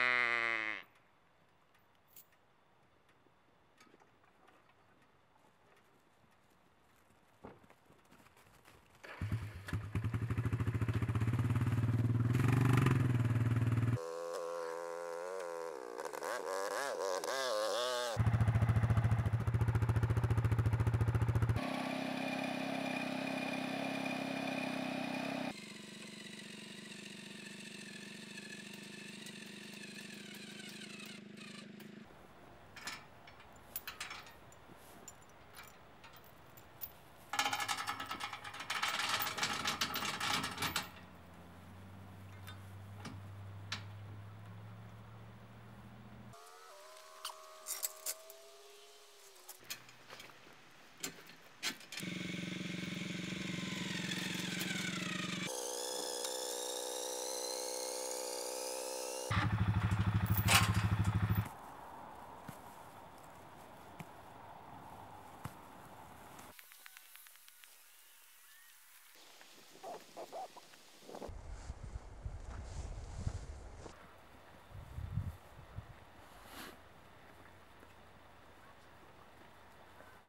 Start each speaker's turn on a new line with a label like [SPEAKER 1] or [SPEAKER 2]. [SPEAKER 1] Bye.